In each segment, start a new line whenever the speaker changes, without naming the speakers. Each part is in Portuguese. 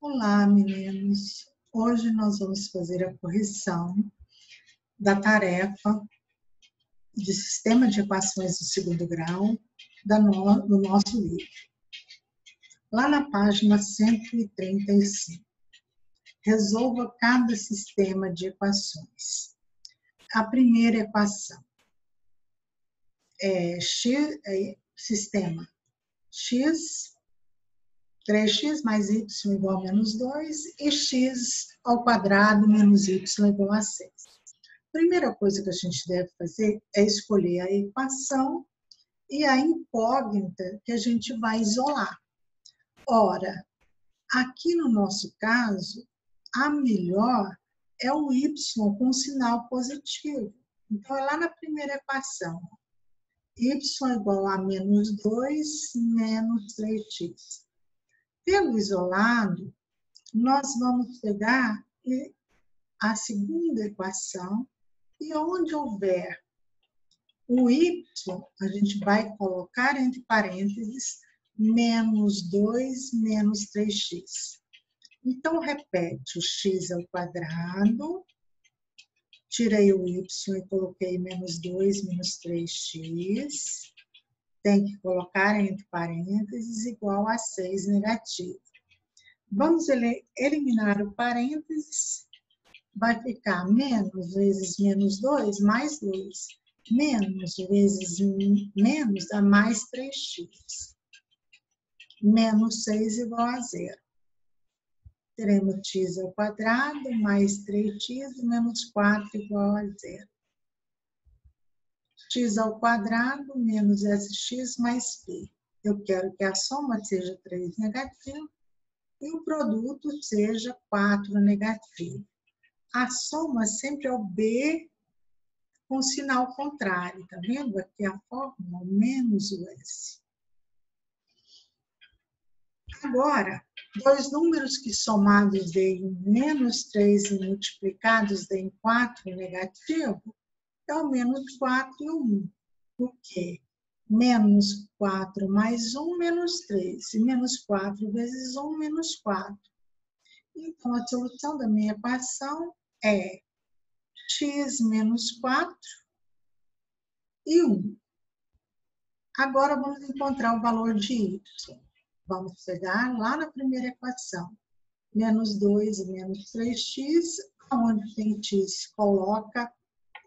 Olá, meninos. Hoje nós vamos fazer a correção da tarefa de sistema de equações do segundo grau do nosso livro. Lá na página 135. Resolva cada sistema de equações. A primeira equação é, x, é sistema x 3x mais y igual a menos 2 e x ao quadrado menos y igual a 6. Primeira coisa que a gente deve fazer é escolher a equação e a incógnita que a gente vai isolar. Ora, aqui no nosso caso, a melhor é o y com sinal positivo. Então, é lá na primeira equação. y igual a menos 2 menos 3x. Pelo isolado, nós vamos pegar a segunda equação e onde houver o y, a gente vai colocar entre parênteses menos 2 menos 3x. Então, repete o x ao quadrado, tirei o y e coloquei menos 2 menos 3x, tem que colocar entre parênteses igual a 6 negativo. Vamos eliminar o parênteses, vai ficar menos vezes menos 2, mais 2. Menos vezes menos dá mais 3x. Menos 6 igual a zero. Teremos x ao quadrado mais 3x menos 4 igual a zero x ao quadrado menos sx mais p. Eu quero que a soma seja 3 negativo e o produto seja 4 negativo. A soma sempre é o b com sinal contrário, tá vendo? Aqui a fórmula, menos o s. Agora, dois números que somados deem menos 3 e multiplicados deem 4 negativo, é o menos 4 e o 1. Por quê? Menos 4 mais 1, menos 3. E menos 4 vezes 1, menos 4. Então, a solução da minha equação é x menos 4 e 1. Agora, vamos encontrar o valor de y. Vamos pegar lá na primeira equação. Menos 2 e menos 3x, onde tem x, coloca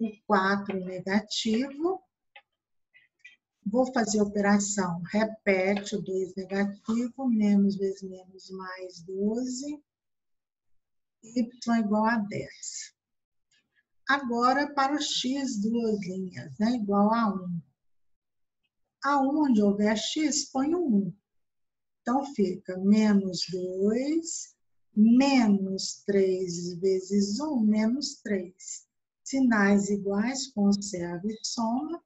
o 4 negativo. Vou fazer a operação, repete o 2 negativo, menos vezes menos mais 12, y igual a 10. Agora, para o x, duas linhas, né, igual a 1. Aonde houver x, põe o 1. Então, fica menos 2, menos 3 vezes 1, menos 3 sinais iguais, conserva e soma.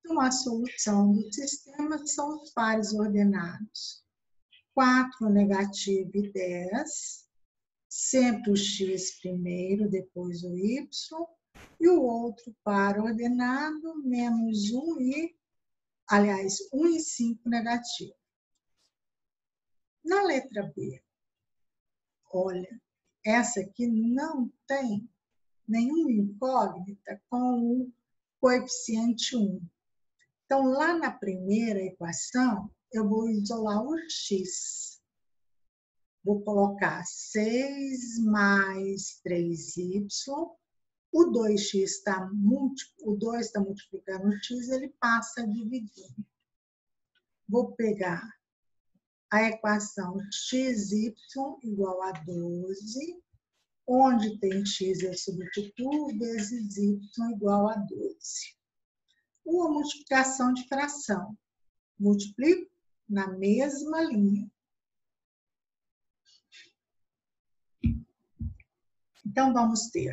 Então, a solução do sistema são os pares ordenados. 4 negativo e 10, sempre o x primeiro, depois o y, e o outro par ordenado, menos 1 e, aliás, 1 e 5 negativo. Na letra B, olha, essa aqui não tem nenhuma incógnita com o coeficiente 1. Então, lá na primeira equação, eu vou isolar o x. Vou colocar 6 mais 3y. O 2x está o 2 está multiplicando o x, ele passa a dividir. Vou pegar a equação xy igual a 12 onde tem x eu substituo vezes y igual a 12. Uma multiplicação de fração. Multiplico na mesma linha. Então, vamos ter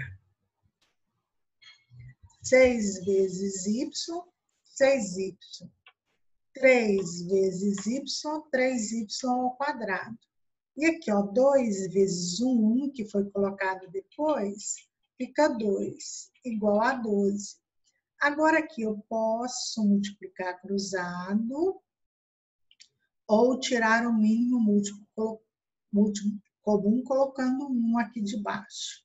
6 vezes y, 6y. 3 vezes y, 3y ao quadrado. E aqui, ó, 2 vezes 1, 1, que foi colocado depois, fica 2, igual a 12. Agora aqui eu posso multiplicar cruzado ou tirar o mínimo múltiplo, múltiplo comum colocando um aqui de baixo.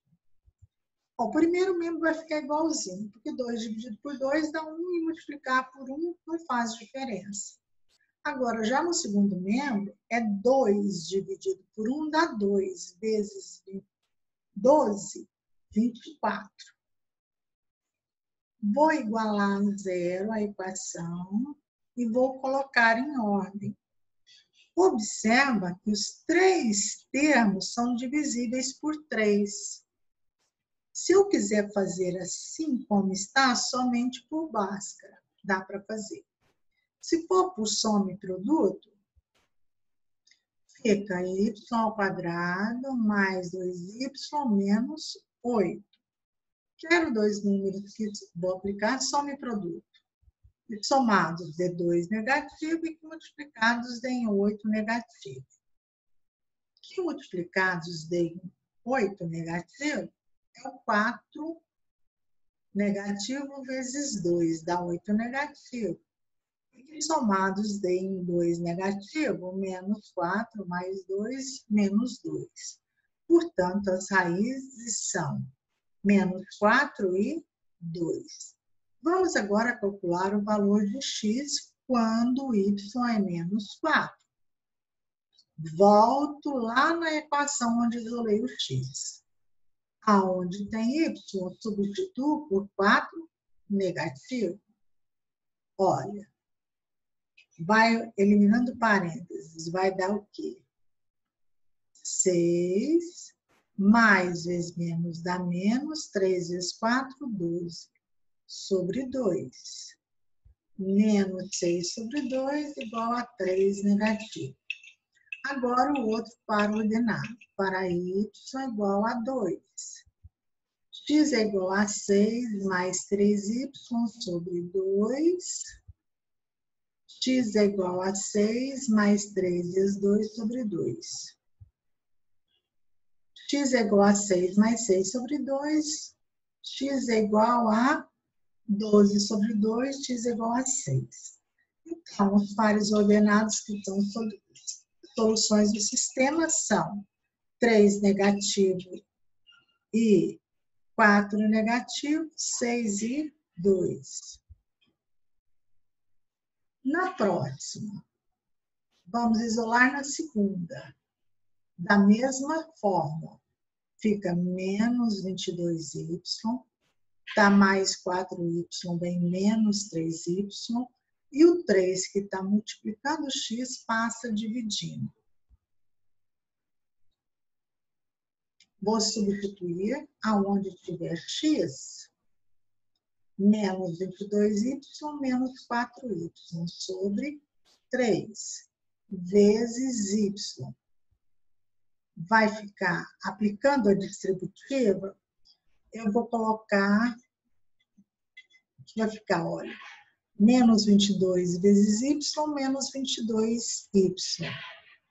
O primeiro membro vai ficar igualzinho, porque 2 dividido por 2 dá 1 e multiplicar por 1 não faz diferença. Agora, já no segundo membro, é 2 dividido por 1 dá 2 vezes 12, 24. Vou igualar a zero a equação e vou colocar em ordem. Observa que os três termos são divisíveis por 3. Se eu quiser fazer assim como está, somente por Bhaskara, dá para fazer. Se for por soma e produto, fica y ao quadrado mais 2y menos 8. Quero dois números que vou aplicar soma e produto. E somados de 2 negativo e multiplicados de 8 negativo. Que multiplicados de 8 negativo é o 4 negativo vezes 2, dá 8 negativo. E somados deem 2 negativo, menos 4 mais 2, menos 2. Portanto, as raízes são menos 4 e 2. Vamos agora calcular o valor de x quando y é menos 4. Volto lá na equação onde isolei o x. Aonde tem y, substituo por 4 negativo. Olha, vai eliminando parênteses, vai dar o quê? 6 mais vezes menos dá menos, 3 vezes 4, 12, sobre 2. Menos 6 sobre 2 igual a 3 negativo. Agora o outro para ordenado. Para y igual a 2. x é igual a 6 mais 3y sobre 2. X é igual a 6 mais 3 vezes 2 sobre 2. x é igual a 6 mais 6 sobre 2. x é igual a 12 sobre 2, x é igual a 6. Então, os pares ordenados que sobre soluções do sistema são 3 negativo e 4 negativo, 6 e 2. Na próxima, vamos isolar na segunda. Da mesma forma, fica menos 22y, dá mais 4y, bem menos 3y, e o 3 que está multiplicando x passa dividindo. Vou substituir aonde tiver x, menos 22y menos 4y sobre 3 vezes y. Vai ficar, aplicando a distributiva, eu vou colocar, vai ficar, olha, menos 22 vezes y, menos 22y,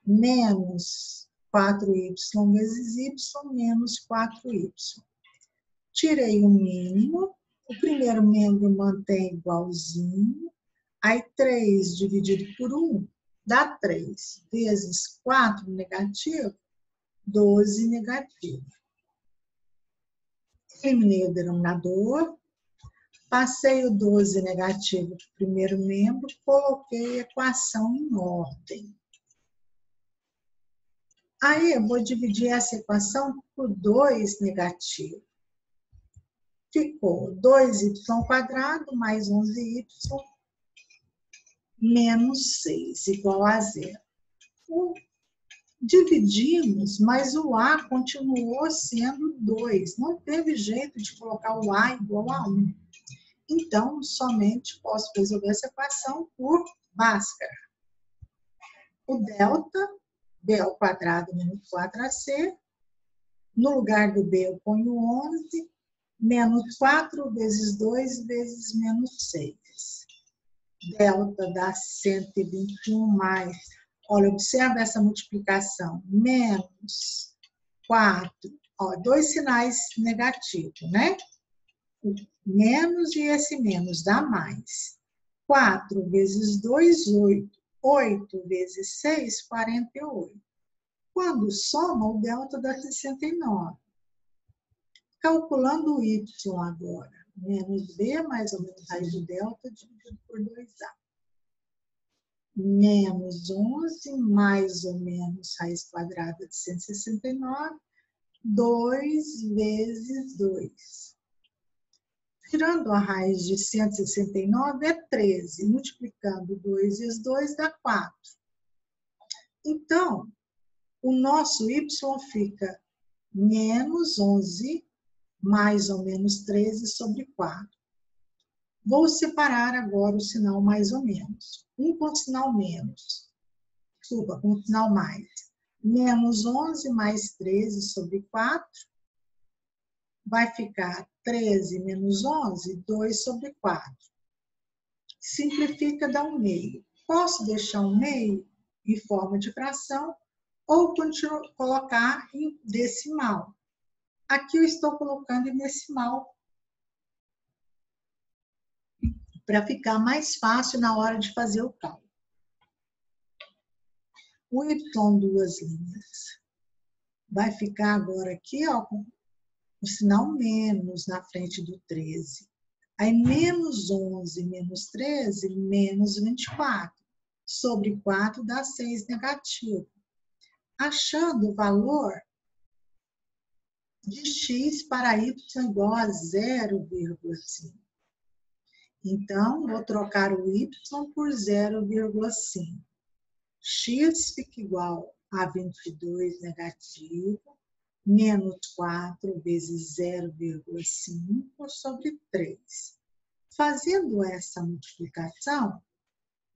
menos 4y vezes y, menos 4y. Tirei o mínimo, o primeiro membro mantém igualzinho, aí 3 dividido por 1 dá 3, vezes 4 negativo, 12 negativo. Eliminei o denominador, Passei o 12 negativo para o primeiro membro, coloquei a equação em ordem. Aí eu vou dividir essa equação por 2 negativo. Ficou 2y quadrado mais 11y menos 6, igual a zero. Dividimos, mas o A continuou sendo 2. Não teve jeito de colocar o A igual a 1. Então, somente posso resolver essa equação por Bhaskara. O delta, B ao quadrado menos 4AC, no lugar do B eu ponho 11, menos 4 vezes 2 vezes menos 6. Delta dá 121 mais, olha, observa essa multiplicação, menos 4, ó, dois sinais negativos, né? menos e esse menos dá mais. 4 vezes 2, 8. 8 vezes 6, 48. Quando soma, o delta dá 69. Calculando o y agora, menos b mais ou menos raiz do delta dividido por 2a. Menos 11 mais ou menos raiz quadrada de 169, 2 vezes 2. Tirando a raiz de 169 é 13, multiplicando 2 vezes 2 dá 4. Então, o nosso y fica menos 11 mais ou menos 13 sobre 4. Vou separar agora o sinal mais ou menos. Um com sinal menos. Desculpa, com sinal mais. Menos 11 mais 13 sobre 4 vai ficar 13 menos 11, 2 sobre 4. Simplifica, dá um meio. Posso deixar um meio em forma de fração ou colocar em decimal. Aqui eu estou colocando em decimal para ficar mais fácil na hora de fazer o cálculo. O y duas linhas vai ficar agora aqui, ó, com o sinal menos na frente do 13. Aí, menos 11 menos 13, menos 24. Sobre 4 dá 6 negativo. Achando o valor de x para y igual a 0,5. Então, vou trocar o y por 0,5. x fica igual a 22 negativo, menos 4 vezes 0,5 sobre 3. Fazendo essa multiplicação,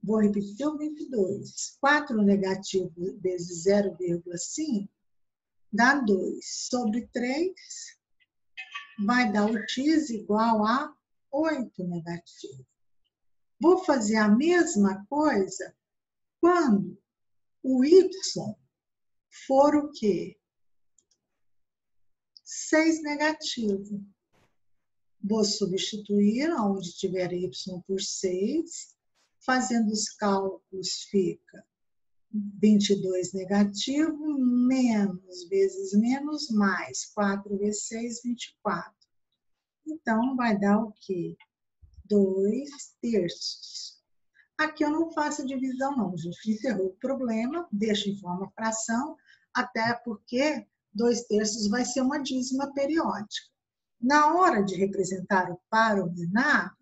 vou repetir o 22. 4 negativo vezes 0,5 dá 2 sobre 3, vai dar o x igual a 8 negativo. Vou fazer a mesma coisa quando o y for o quê? 6 negativo. Vou substituir onde tiver y por 6. Fazendo os cálculos, fica 22 negativo, menos vezes menos, mais 4 vezes 6, 24. Então, vai dar o quê? 2 terços. Aqui eu não faço divisão não, gente. Encerrou o problema, deixo em forma fração, até porque 2 terços vai ser uma dízima periódica. Na hora de representar o par menor,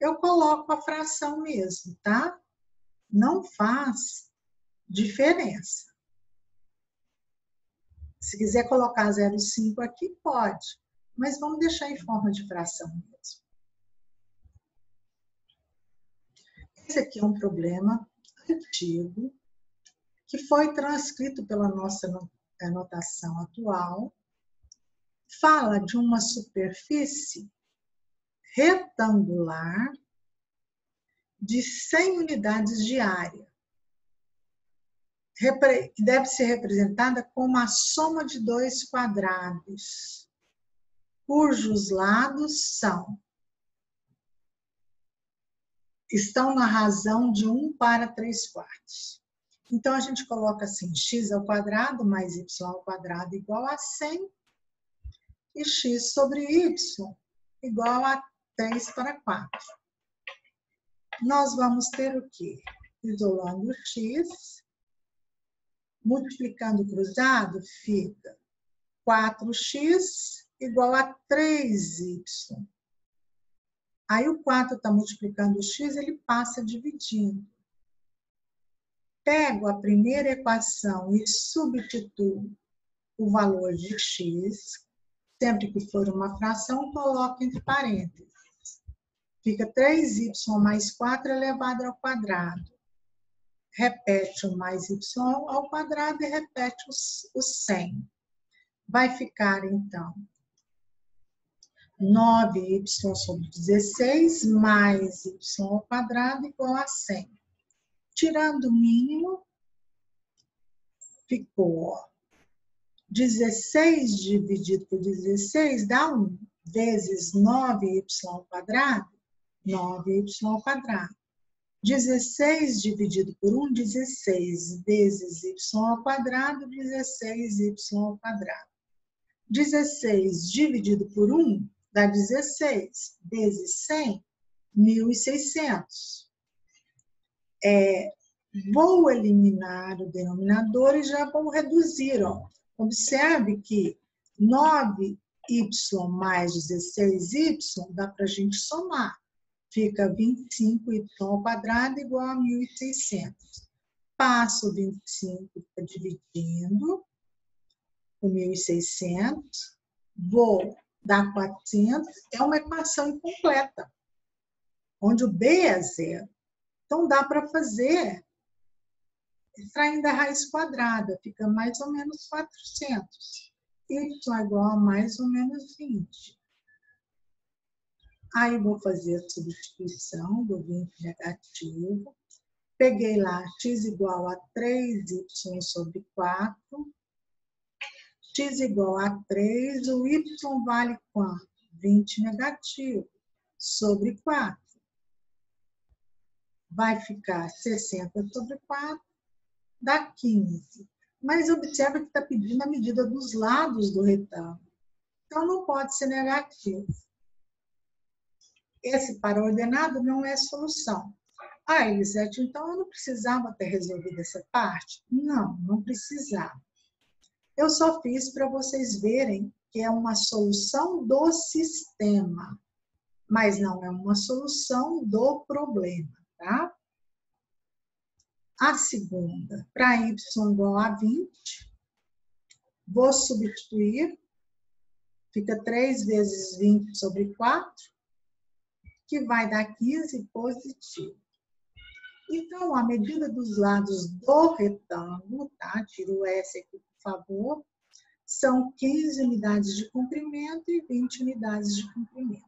eu coloco a fração mesmo, tá? Não faz diferença. Se quiser colocar 0,5 aqui, pode, mas vamos deixar em forma de fração mesmo. Esse aqui é um problema antigo, que foi transcrito pela nossa anotação atual. Fala de uma superfície retangular de 100 unidades de área que deve ser representada como a soma de dois quadrados, cujos lados são estão na razão de 1 para 3 quartos. Então, a gente coloca assim, x ao quadrado mais y ao quadrado igual a 100, e x sobre y igual a 3 para 4. Nós vamos ter o quê? Isolando x, multiplicando cruzado, fica 4x igual a 3y. Aí o 4 está multiplicando o x, ele passa dividindo. Pego a primeira equação e substituo o valor de x. Sempre que for uma fração, coloco entre parênteses. Fica 3y mais 4 elevado ao quadrado repete o mais y ao quadrado e repete o 100. Vai ficar, então, 9y sobre 16 mais y ao quadrado igual a 100. Tirando o mínimo, ficou ó, 16 dividido por 16 dá 1, vezes 9y ao quadrado, 9y ao quadrado 16 dividido por 1, 16 vezes y ao quadrado, 16y ao quadrado. 16 dividido por 1 dá 16 vezes 100, 1.600. É, vou eliminar o denominador e já vou reduzir. Ó. Observe que 9y mais 16y dá para a gente somar fica 25y ao quadrado igual a 1.600. Passo 25 fica dividindo o 1.600, vou dar 400, é uma equação incompleta, onde o b é zero. Então, dá para fazer extraindo a raiz quadrada, fica mais ou menos 400. Y é igual a mais ou menos 20. Aí vou fazer a substituição do 20 negativo. Peguei lá x igual a 3y sobre 4. x igual a 3, o y vale quanto? 20 negativo sobre 4. Vai ficar 60 sobre 4, dá 15. Mas observa que está pedindo a medida dos lados do retângulo. Então, não pode ser negativo esse para-ordenado não é solução. Ah, Elisete, então eu não precisava ter resolvido essa parte? Não, não precisava. Eu só fiz para vocês verem que é uma solução do sistema, mas não é uma solução do problema, tá? A segunda, para y igual a 20, vou substituir, fica 3 vezes 20 sobre 4, que vai dar 15 positivo. Então, a medida dos lados do retângulo, tá? Tira o S aqui, por favor. São 15 unidades de comprimento e 20 unidades de comprimento.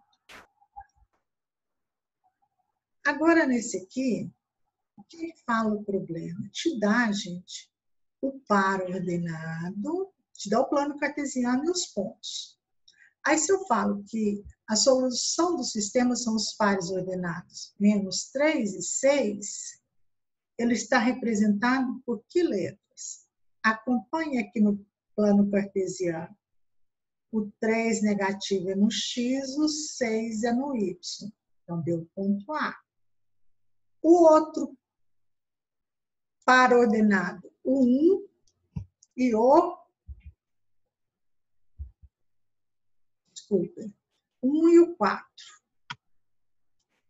Agora, nesse aqui, o que fala o problema? Te dá, gente, o par ordenado, te dá o plano cartesiano e os pontos. Aí, se eu falo que a solução do sistema são os pares ordenados, menos 3 e 6, ele está representado por que letras? Acompanhe aqui no plano cartesiano. O 3 negativo é no x, o 6 é no y. Então, deu ponto A. O outro par ordenado, o 1 e o... Desculpa 1 e o 4.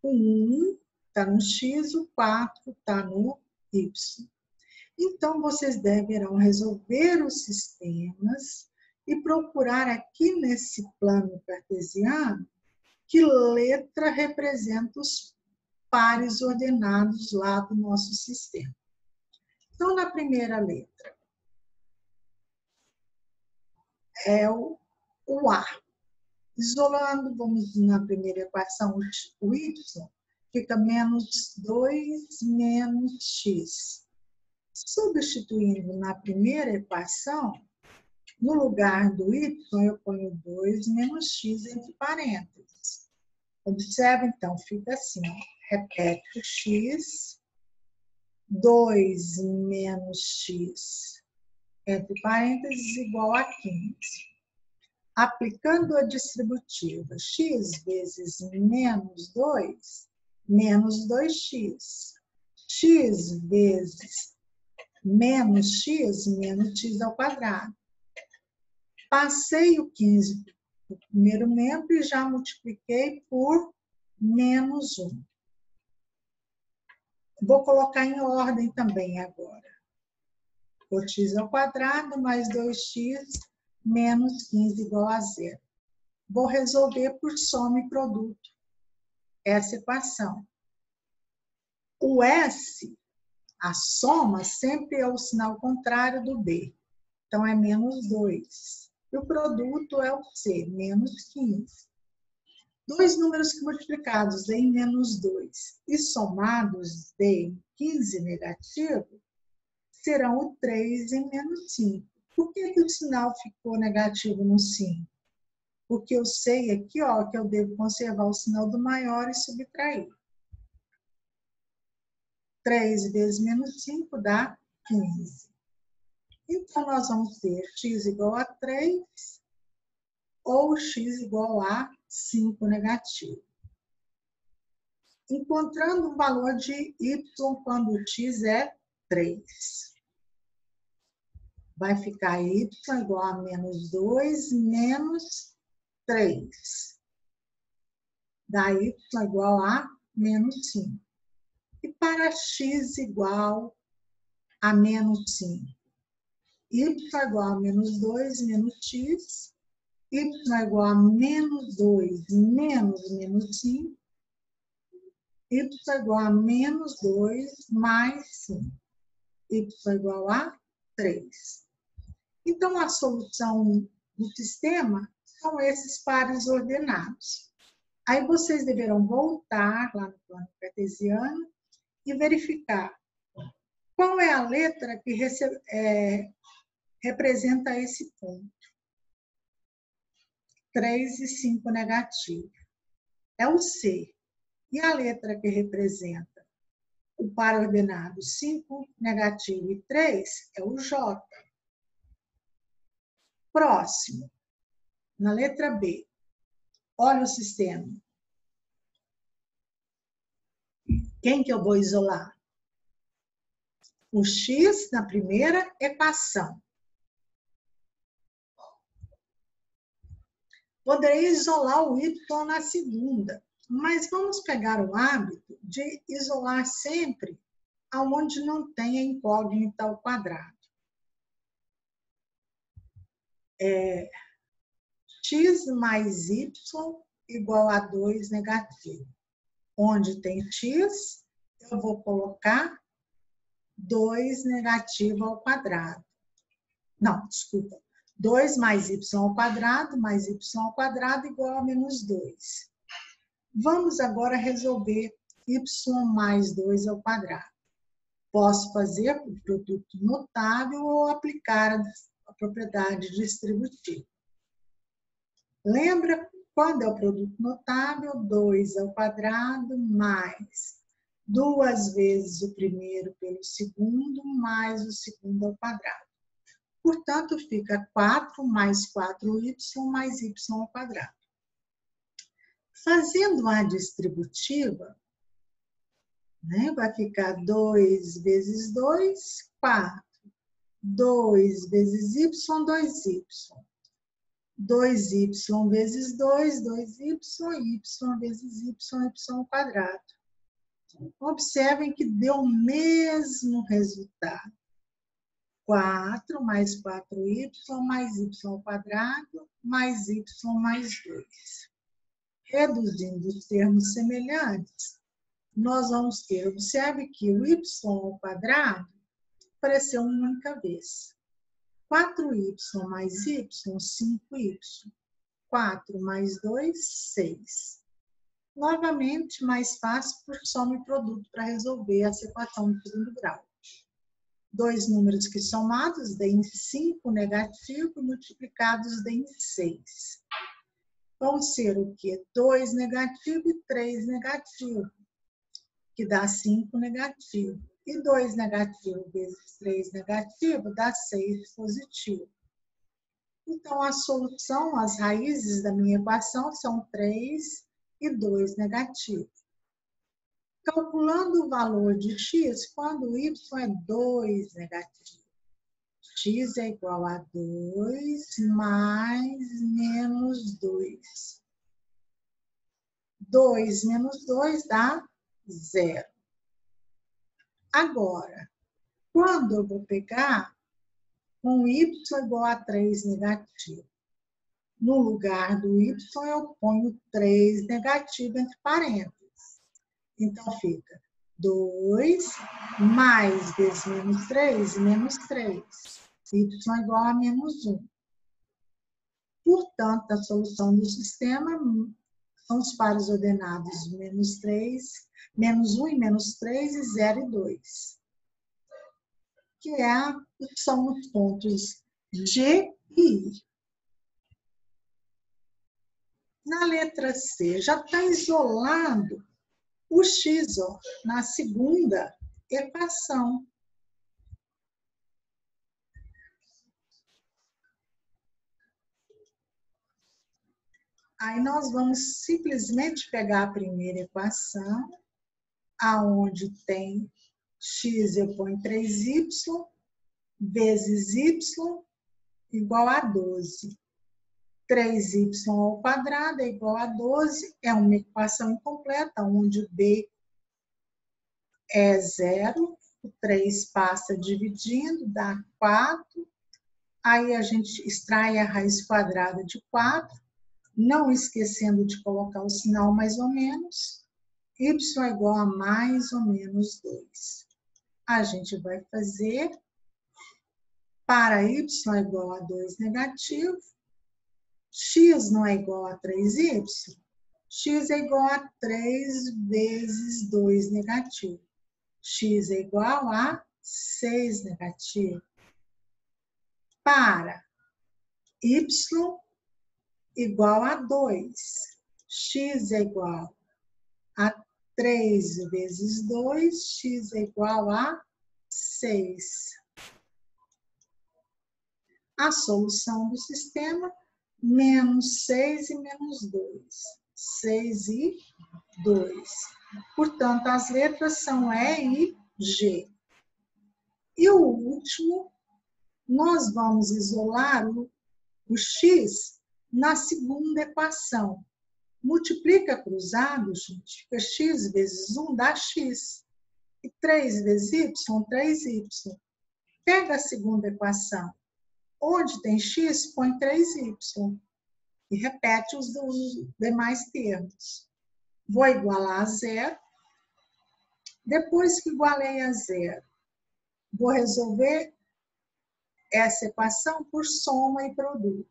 O 1 está no X, o 4 está no Y. Então, vocês deverão resolver os sistemas e procurar aqui nesse plano cartesiano que letra representa os pares ordenados lá do nosso sistema. Então, na primeira letra, é o, o A. Isolando, vamos na primeira equação, o y fica menos 2 menos x. Substituindo na primeira equação, no lugar do y, eu ponho 2 menos x entre parênteses. Observe, então, fica assim, ó, repete o x, 2 menos x entre parênteses igual a 15 aplicando a distributiva x vezes menos 2, menos 2x. x vezes menos x, menos x ao quadrado. Passei o 15 para o primeiro membro e já multipliquei por menos 1. Vou colocar em ordem também agora. O x ao quadrado mais 2x menos 15 igual a zero. Vou resolver por soma e produto essa equação. O S, a soma, sempre é o sinal contrário do B. Então, é menos 2. E o produto é o C, menos 15. Dois números que multiplicados em menos 2 e somados em 15 negativo serão o 3 em menos 5. Por que, que o sinal ficou negativo no sim? Porque eu sei aqui, ó, que eu devo conservar o sinal do maior e subtrair. 3 vezes menos 5 dá 15. Então, nós vamos ter x igual a 3 ou x igual a 5 negativo. Encontrando o valor de y quando x é 3. Vai ficar y igual a menos 2 menos 3. Dá y igual a menos 5. E para x igual a menos 5? y igual a menos 2 menos x, y igual a menos 2 menos menos 5, y igual a menos 2 mais 5. y igual a 3. Então, a solução do sistema são esses pares ordenados. Aí vocês deverão voltar lá no plano cartesiano e verificar qual é a letra que recebe, é, representa esse ponto. 3 e 5 negativo. É o C. E a letra que representa o par ordenado 5 negativo e 3 é o J. Próximo, na letra B, olha o sistema. Quem que eu vou isolar? O x na primeira equação. Poderei isolar o y na segunda. Mas vamos pegar o hábito de isolar sempre aonde não tem a incógnita ao quadrado. É, x mais y igual a 2 negativo. Onde tem x, eu vou colocar 2 negativo ao quadrado. Não, desculpa. 2 mais y ao quadrado mais y ao quadrado igual a menos 2. Vamos agora resolver y mais 2 ao quadrado. Posso fazer por produto notável ou aplicar a propriedade distributiva. Lembra quando é o produto notável? 2 ao quadrado mais duas vezes o primeiro pelo segundo mais o segundo ao quadrado. Portanto, fica 4 mais 4y mais y ao quadrado. Fazendo a distributiva, né, vai ficar 2 vezes 2, 4. 2 vezes y, 2y. 2y vezes 2, 2y, y vezes y, y quadrado. Observem que deu o mesmo resultado. 4 mais 4y mais y quadrado mais y mais 2 reduzindo os termos semelhantes, nós vamos ter, observe que o y ao quadrado apareceu uma única vez. 4y mais y, 5y. 4 mais 2, 6. Novamente, mais fácil por soma e produto para resolver essa equação de segundo grau. Dois números que somados deem 5 negativo multiplicados deem 6 vão ser o quê? 2 negativo e 3 negativo, que dá 5 negativo. E 2 negativo vezes 3 negativo dá 6 positivo. Então, a solução, as raízes da minha equação são 3 e 2 negativo. Calculando o valor de x, quando y é 2 negativo x é igual a 2 mais menos 2. 2 menos 2 dá zero. Agora, quando eu vou pegar um y igual a 3 negativo, no lugar do y eu ponho 3 negativo entre parênteses. Então, fica 2 mais vezes menos 3, menos 3 y igual a menos 1. Portanto, a solução do sistema são os pares ordenados menos 3, menos 1 e menos 3 e 0 e 2. Que é, são os pontos G e I. Na letra C, já está isolado o X, ó, na segunda equação. Aí nós vamos simplesmente pegar a primeira equação, aonde tem x eu ponho 3y vezes y igual a 12. 3y ao quadrado é igual a 12, é uma equação incompleta, onde b é zero, o 3 passa dividindo, dá 4, aí a gente extrai a raiz quadrada de 4, não esquecendo de colocar o sinal mais ou menos, y é igual a mais ou menos 2. A gente vai fazer para y é igual a 2 negativo, x não é igual a 3y, x é igual a 3 vezes 2 negativo. x é igual a 6 negativo. Para y igual a 2. x é igual a 3 vezes 2, x é igual a 6. A solução do sistema, menos 6 e menos 2. 6 e 2. Portanto, as letras são E e G. E o último, nós vamos isolar o, o x na segunda equação. Multiplica cruzado, gente, fica x vezes 1 dá x. E 3 vezes y, 3y. Pega a segunda equação. Onde tem x, põe 3y. E repete os, os demais termos. Vou igualar a zero. Depois que igualei a zero, vou resolver essa equação por soma e produto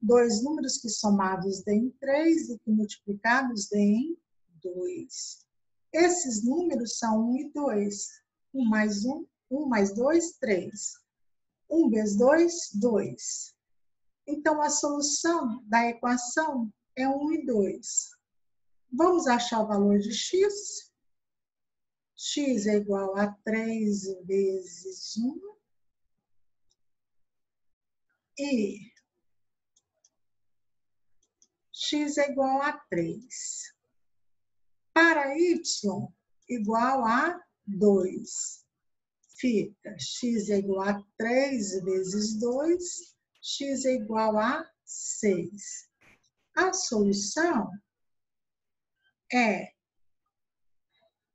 dois números que somados deem 3 e que multiplicados deem 2. Esses números são 1 e 2. 1 mais 1, 1 mais 2, 3. 1 vezes 2, 2. Então, a solução da equação é 1 e 2. Vamos achar o valor de x? x é igual a 3 vezes 1. E x é igual a 3. Para y, igual a 2. Fica x é igual a 3 vezes 2, x é igual a 6. A solução é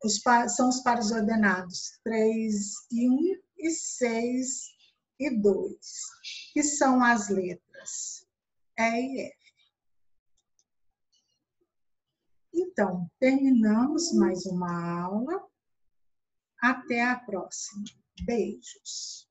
os, são os pares ordenados 3 e 1 e 6 e 2, que são as letras E e F. Então, terminamos mais uma aula. Até a próxima. Beijos.